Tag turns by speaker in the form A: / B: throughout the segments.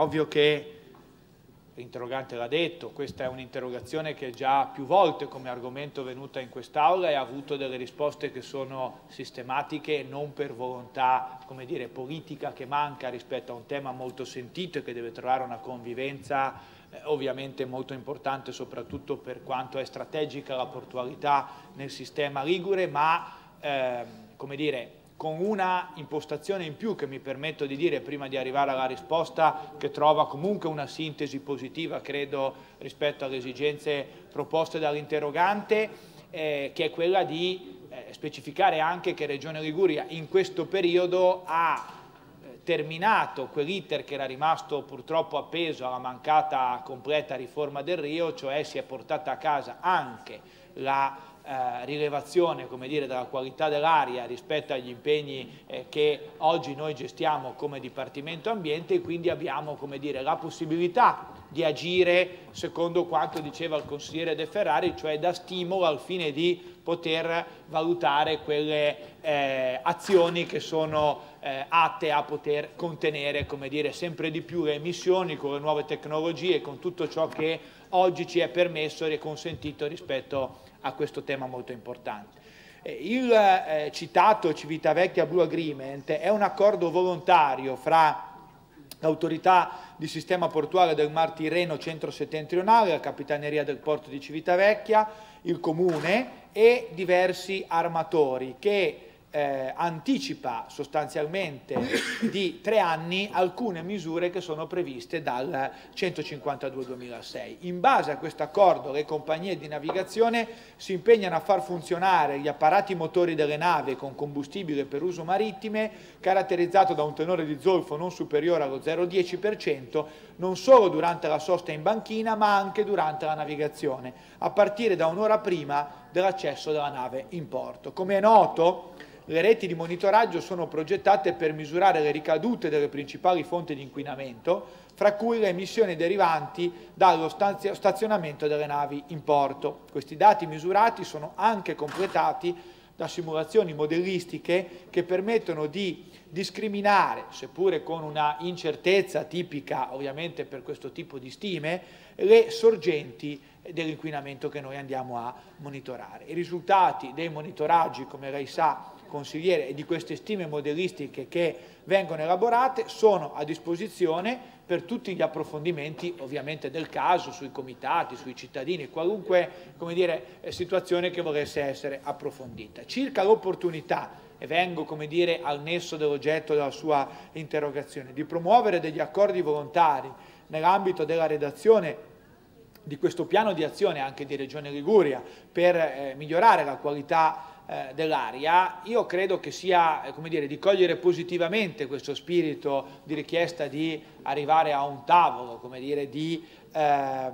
A: ovvio che l'interrogante l'ha detto, questa è un'interrogazione che già più volte come argomento è venuta in quest'Aula e ha avuto delle risposte che sono sistematiche non per volontà dire, politica che manca rispetto a un tema molto sentito e che deve trovare una convivenza eh, ovviamente molto importante soprattutto per quanto è strategica la portualità nel sistema Ligure, ma eh, come dire, con una impostazione in più che mi permetto di dire prima di arrivare alla risposta che trova comunque una sintesi positiva credo rispetto alle esigenze proposte dall'interrogante eh, che è quella di eh, specificare anche che Regione Liguria in questo periodo ha eh, terminato quell'iter che era rimasto purtroppo appeso alla mancata completa riforma del Rio, cioè si è portata a casa anche la eh, rilevazione dire, della qualità dell'aria rispetto agli impegni eh, che oggi noi gestiamo come Dipartimento Ambiente e quindi abbiamo dire, la possibilità di agire secondo quanto diceva il consigliere De Ferrari, cioè da stimolo al fine di poter valutare quelle eh, azioni che sono eh, atte a poter contenere dire, sempre di più le emissioni con le nuove tecnologie, con tutto ciò che oggi ci è permesso e consentito rispetto a questo tema molto importante. Eh, il eh, citato Civitavecchia Blue Agreement è un accordo volontario fra l'autorità di sistema portuale del Mar Tirreno centro-settentrionale, la Capitaneria del Porto di Civitavecchia, il Comune e diversi armatori che eh, anticipa sostanzialmente di tre anni alcune misure che sono previste dal 152-2006. In base a questo accordo le compagnie di navigazione si impegnano a far funzionare gli apparati motori delle navi con combustibile per uso marittime caratterizzato da un tenore di zolfo non superiore allo 0,10% non solo durante la sosta in banchina ma anche durante la navigazione, a partire da un'ora prima dell'accesso della nave in porto. Come è noto, le reti di monitoraggio sono progettate per misurare le ricadute delle principali fonti di inquinamento, fra cui le emissioni derivanti dallo stazionamento delle navi in porto. Questi dati misurati sono anche completati da simulazioni modellistiche che permettono di discriminare, seppure con una incertezza tipica ovviamente per questo tipo di stime, le sorgenti dell'inquinamento che noi andiamo a monitorare. I risultati dei monitoraggi, come lei sa, consigliere e di queste stime modellistiche che vengono elaborate sono a disposizione per tutti gli approfondimenti ovviamente del caso, sui comitati, sui cittadini, qualunque dire, eh, situazione che volesse essere approfondita. Circa l'opportunità, e vengo come dire, al nesso dell'oggetto della sua interrogazione, di promuovere degli accordi volontari nell'ambito della redazione di questo piano di azione anche di Regione Liguria per eh, migliorare la qualità eh, dell'aria, io credo che sia eh, dire, di cogliere positivamente questo spirito di richiesta di arrivare a un tavolo dire, di eh,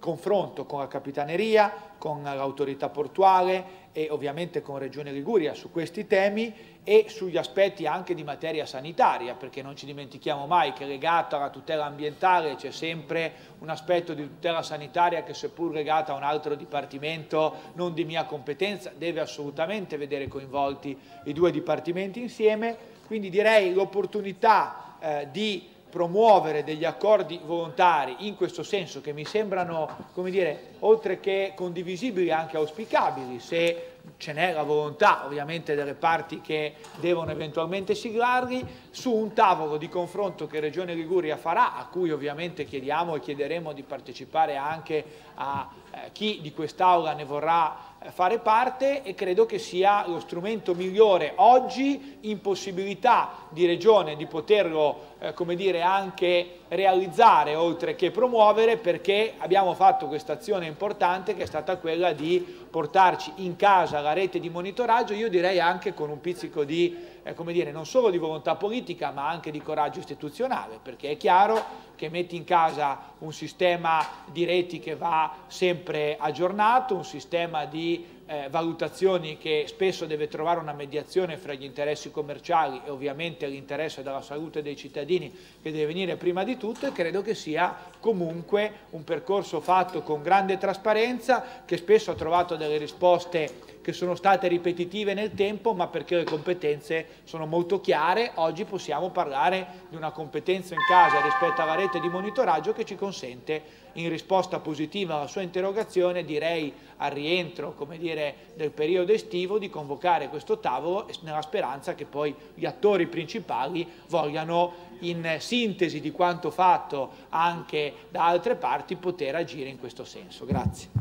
A: confronto con la Capitaneria, con l'autorità portuale e ovviamente con Regione Liguria su questi temi e sugli aspetti anche di materia sanitaria, perché non ci dimentichiamo mai che legato alla tutela ambientale c'è sempre un aspetto di tutela sanitaria che seppur legato a un altro dipartimento non di mia competenza deve assolutamente vedere coinvolti i due dipartimenti insieme, quindi direi l'opportunità eh, di promuovere degli accordi volontari in questo senso che mi sembrano, come dire, oltre che condivisibili anche auspicabili se ce n'è la volontà ovviamente delle parti che devono eventualmente siglarli, su un tavolo di confronto che Regione Liguria farà, a cui ovviamente chiediamo e chiederemo di partecipare anche a eh, chi di quest'Aula ne vorrà eh, fare parte e credo che sia lo strumento migliore oggi in possibilità di Regione di poterlo eh, come dire, anche realizzare oltre che promuovere perché abbiamo fatto questa azione importante che è stata quella di portarci in casa la rete di monitoraggio, io direi anche con un pizzico di, eh, come dire, non solo di volontà politica ma anche di coraggio istituzionale perché è chiaro che metti in casa un sistema di reti che va sempre aggiornato, un sistema di eh, valutazioni che spesso deve trovare una mediazione fra gli interessi commerciali e ovviamente l'interesse della salute dei cittadini che deve venire prima di tutto e credo che sia comunque un percorso fatto con grande trasparenza che spesso ha trovato delle risposte che sono state ripetitive nel tempo, ma perché le competenze sono molto chiare. Oggi possiamo parlare di una competenza in casa rispetto alla rete di monitoraggio che ci consente in risposta positiva alla sua interrogazione, direi al rientro dire, del periodo estivo, di convocare questo tavolo nella speranza che poi gli attori principali vogliano in sintesi di quanto fatto anche da altre parti poter agire in questo senso. Grazie.